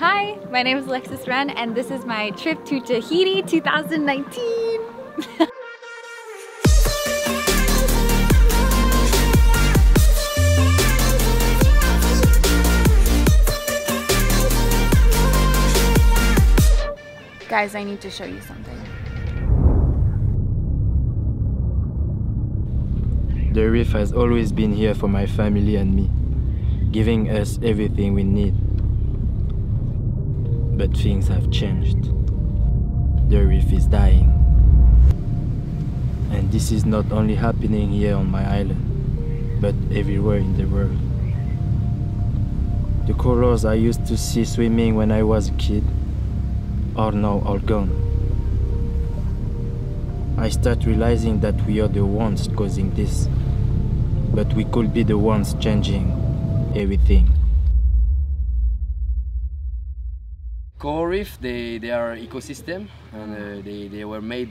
Hi, my name is Alexis Ren and this is my trip to Tahiti 2019. Guys, I need to show you something. The reef has always been here for my family and me, giving us everything we need. But things have changed. The reef is dying. And this is not only happening here on my island, but everywhere in the world. The corals I used to see swimming when I was a kid are now all gone. I start realizing that we are the ones causing this, but we could be the ones changing everything. Coral reef, they, they are ecosystem and uh, they, they were made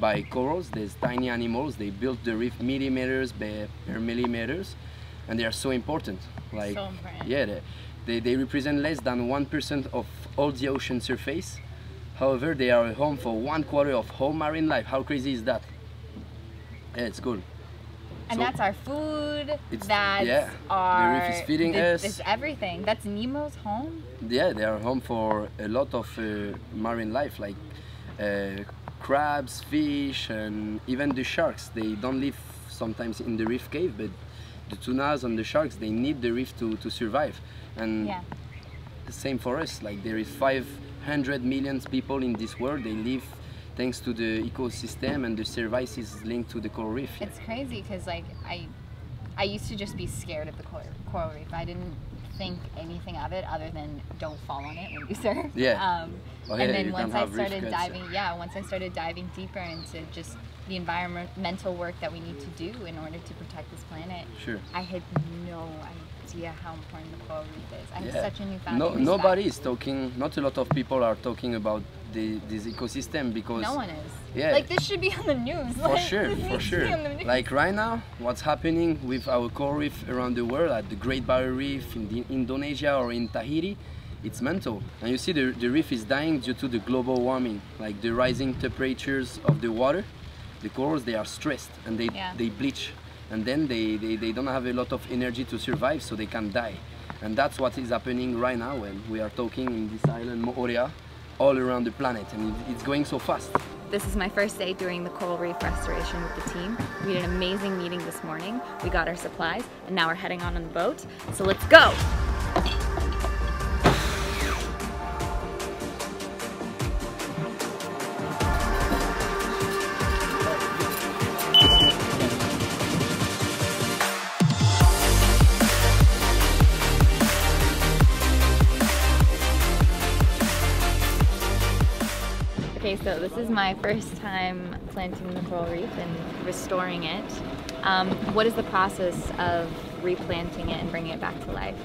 by corals, these tiny animals. They built the reef millimeters by per millimeters and they are so important. Like, So important. Yeah, they, they, they represent less than 1% of all the ocean surface. However, they are a home for one quarter of whole marine life. How crazy is that? Yeah, it's good. And So- that's our food. It's- that's yeah, the our. reef is feeding th- us. It's everything. That's Nemo's home. Yeah, they are home for a lot of uh, marine life, like uh, crabs, fish, and even the sharks. They don't live sometimes in the reef cave, but the tunas and the sharks, they need the reef to, to survive. And Yeah. the same for us. Like there is 500 million people in this world. They live thanks to the ecosystem, and the services linked to the coral reef. It's crazy because like I, I used to just be scared of the coral, coral reef. I didn't think anything of it other than don't fall on it when you surf. Yeah. Um, Oh, yeah, and then once I started diving, yeah, once I started diving deeper into just the environmental work that we need to do in order to protect this planet, Sure. I had no idea how important the coral reef is. I have Yeah. such a newfound No, respect. nobody is talking. Not a lot of people are talking about the, this ecosystem because No one is. Yeah. Like this should be on the news. For like, sure, for sure. be on the news. Like right now, what's happening with our coral reef around the world, at the Great Barrier Reef in the Indonesia or in Tahiti, it's mental. And you see the, the reef is dying due to the global warming, like the rising temperatures of the water. The corals, they are stressed and they, Yeah. they bleach. And then they, they, they don't have a lot of energy to survive, so they can die. And that's what is happening right now when we are talking in this island, Moorea, all around the planet. And it's going so fast. This is my first day doing the coral reef restoration with the team. We had an amazing meeting this morning. We got our supplies and now we're heading on on the boat. So let's go! So this is my first time planting the coral reef and restoring it. Um, what is the process of replanting it and bringing it back to life?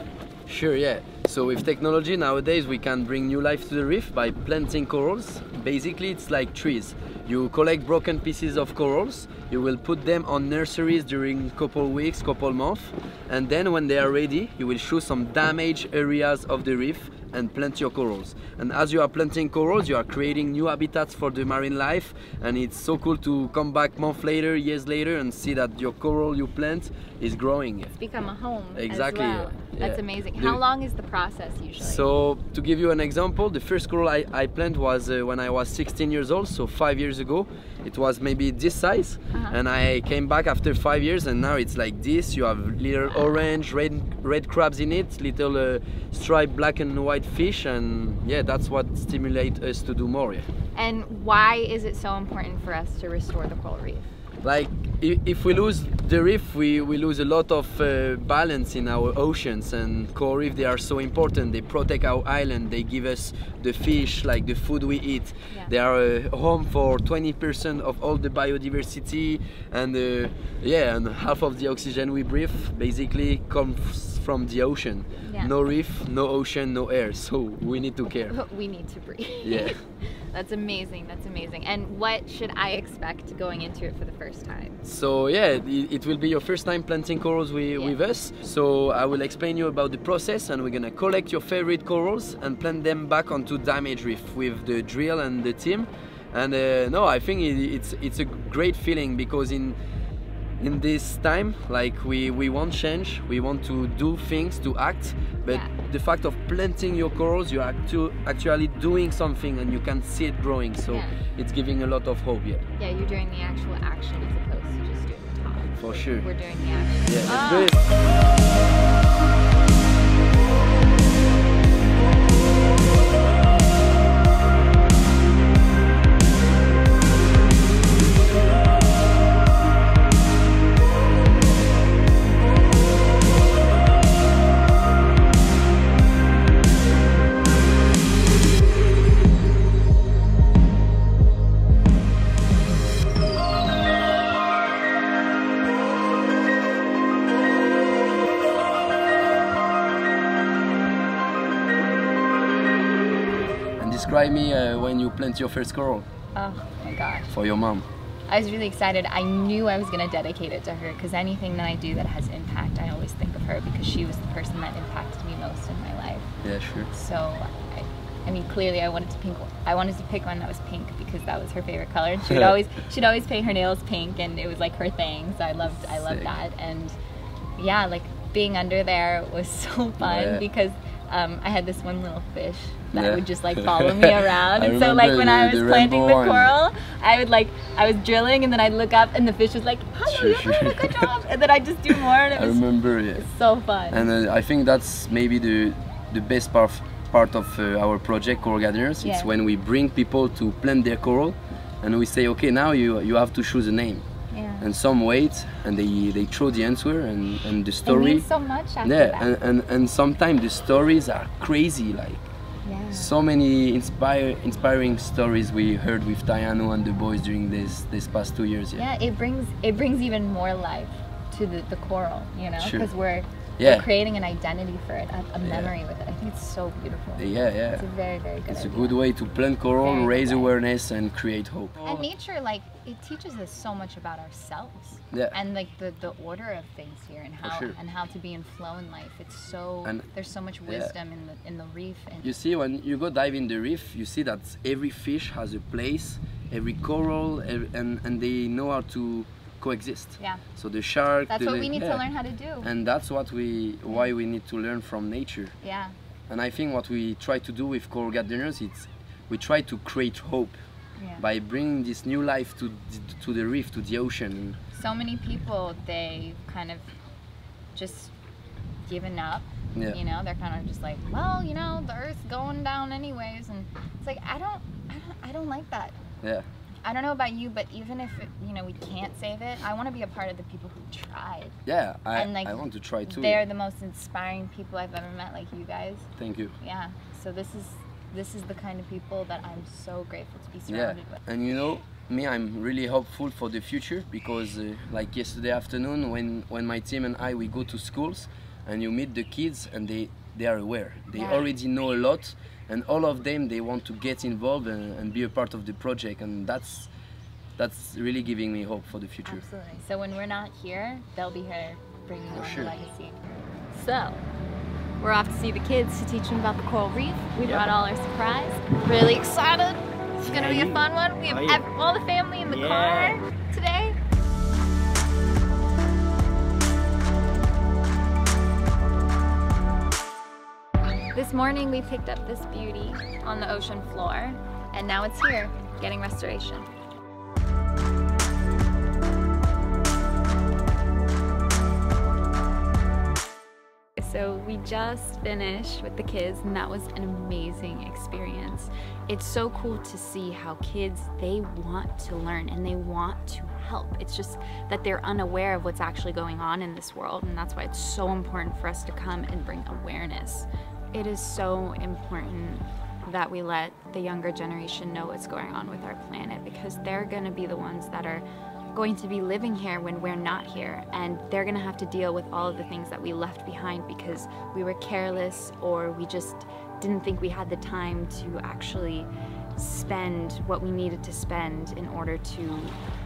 Sure, yeah. So with technology nowadays we can bring new life to the reef by planting corals. Basically it's like trees. You collect broken pieces of corals, you will put them on nurseries during couple weeks, couple months, and then when they are ready, you will choose some damaged areas of the reef and plant your corals. And as you are planting corals, you are creating new habitats for the marine life, and it's so cool to come back months later, years later, and see that your coral you plant is growing. It's become a home Exactly, well. yeah. That's amazing. The- How long is the process usually? So to give you an example, the first coral I, I planted was uh, when I was 16 years old, so five years ago. It was maybe this size, Uh-huh. and I came back after five years, and now it's like this. You have little orange, red, red crabs in it, little uh, striped black and white fish, and yeah, that's what stimulates us to do more. Yeah. and why is it so important for us to restore the coral reef? Like if we lose the reef we, we lose a lot of uh, balance in our oceans and coral reef they are so important. They protect our island. They give us the fish like the food we eat. Yeah. they are a home for 20% of all the biodiversity and uh, yeah and half of the oxygen we breathe basically comes from the ocean. Yeah. no reef no ocean no air. So we need to care. We need to breathe. yeah That's amazing. That's amazing. And what should I expect going into it for the first time? So yeah, it, it will be your first time planting corals with, Yeah. with us. So I will explain you about the process and we're gonna collect your favorite corals and plant them back onto damaged reef with the drill and the team. And uh, no, I think it, it's it's a great feeling because in in this time, like we, we want change, we want to do things, to act, but Yeah. the fact of planting your corals, you're actu- actually doing something and you can see it growing. So Yeah. it's giving a lot of hope, yeah, Yeah, you're doing the actual action as opposed to just doing the talk. for sure. We're doing the action. Yeah, let's ah! Me uh, when you plant your first coral Oh my gosh. for your mom. I was really excited. I knew I was going to dedicate it to her because anything that I do that has impact, I always think of her because she was the person that impacted me most in my life. Yeah, sure. So, I, I mean, clearly, I wanted to pink. I wanted to pick one that was pink because that was her favorite color. And she'd always she'd always paint her nails pink, and it was like her thing. So I loved I loved Sick. that. And yeah, like being under there was so fun Yeah. because um, I had this one little fish that Yeah. would just like follow me around. And so like when I was planting the coral, I would like I was drilling, and then I'd look up, and the fish was like, "Hello, Sure, you're doing a good job," and then I'd just do more, and it I was remember, yeah. so fun. And uh, I think that's maybe the the best part part of uh, our project, Coral Gardeners. Yeah. It's when we bring people to plant their coral, and we say, okay, now you you have to choose a name, yeah. and some wait, and they they throw the answer and and the it story. means so much yeah, that. and, and and sometimes the stories are crazy, like yeah. so many inspire inspiring stories we heard with Taiano and the boys during this this past two years. Yeah, Yeah, it brings it brings even more life to the, the coral, you know, Sure. because we're, Yeah. creating an identity for it, a, a Yeah. memory with it. I think it's so beautiful. yeah, yeah. It's a very very good. It's a good way to plant coral, raise awareness, and create hope. And nature, like, it teaches us so much about ourselves. Yeah. And like the, the order of things here and how sure. and how to be in flow in life. It's so And- there's so much yeah. wisdom in the in the reef and You see, when you go dive in the reef, you see that every fish has a place, every coral, ev- and, and they know how to coexist. yeah. So the shark. That's the, what we need yeah. to learn how to do. And that's what we, why we need to learn from nature. yeah. And I think what we try to do with coral gardeners, it's we try to create hope Yeah. by bringing this new life to the- to the reef, to the ocean. so many people they kind of just given up Yeah. you know they're kind of just like well you know the earth's going down anyways and it's like i don't i don't, I don't like that Yeah. I don't know about you but even if it, you know we can't save it i want to be a part of the people who tried Yeah. I, And, like, I want to try too. they're the most inspiring people i've ever met like you guys Thank you. yeah so this is this is the kind of people that i'm so grateful to be Yeah, surrounded with and you know, me, I'm really hopeful for the future because, uh, like yesterday afternoon, when when my team and I we go to schools, and you meet the kids, and they they are aware, they Yeah. already know a lot, and all of them they want to get involved and, and be a part of the project, and that's that's really giving me hope for the future. Absolutely. So when we're not here, they'll be here bringing on sure. the legacy. So we're off to see the kids to teach them about the coral reef. We Yeah. brought all our supplies. Really excited. It's gonna be a fun one. We have Oh, all the family in the Yeah. car today. This morning we picked up this beauty on the ocean floor, and now it's here getting restoration. So we just finished with the kids and that was an amazing experience. It's so cool to see how kids they want to learn and they want to help. It's just that they're unaware of what's actually going on in this world and that's why it's so important for us to come and bring awareness. It is so important that we let the younger generation know what's going on with our planet because they're going to be the ones that are going to be living here when we're not here and they're going to have to deal with all of the things that we left behind because we were careless or we just didn't think we had the time to actually spend what we needed to spend in order to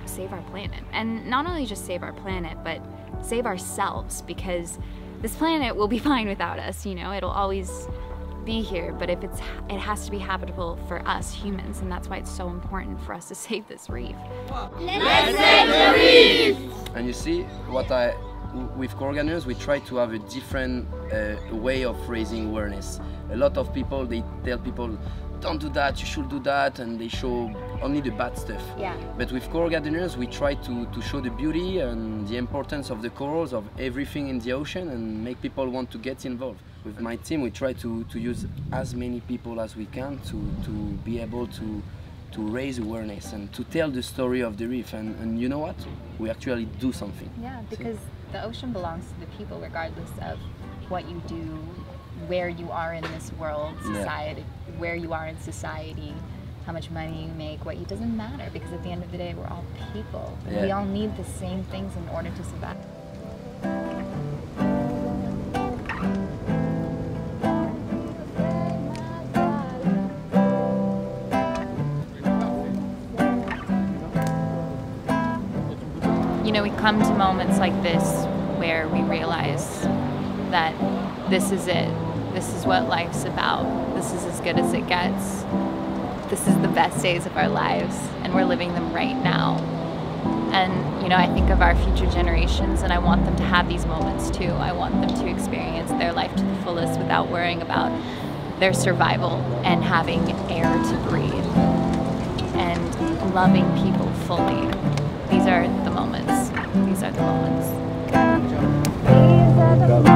save our planet. And not only just save our planet, but save ourselves because this planet will be fine without us, you know, it'll always be here, but if it's it has to be habitable for us humans, and that's why it's so important for us to save this reef. Let's save the reef! And you see what I with Coral we try to have a different uh, way of raising awareness. A lot of people they tell people don't do that, you should do that, and they show only the bad stuff. Yeah. But with Coral Gardeners, we try to, to show the beauty and the importance of the corals, of everything in the ocean, and make people want to get involved. With my team, we try to, to use as many people as we can to, to be able to, to raise awareness and to tell the story of the reef. And, and you know what? We actually do something. Yeah, because the ocean belongs to the people regardless of what you do, where you are in this world, Yeah. society, where you are in society, how much money you make, what you doesn't matter because at the end of the day we're all people. And we all need the same things in order to survive. You know, we come to moments like this where we realize that this is it. This is what life's about. This is as good as it gets. This is the best days of our lives, and we're living them right now. And, you know, I think of our future generations, and I want them to have these moments too. I want them to experience their life to the fullest without worrying about their survival and having air to breathe and loving people fully. These are the moments. These are the moments. These are the moments.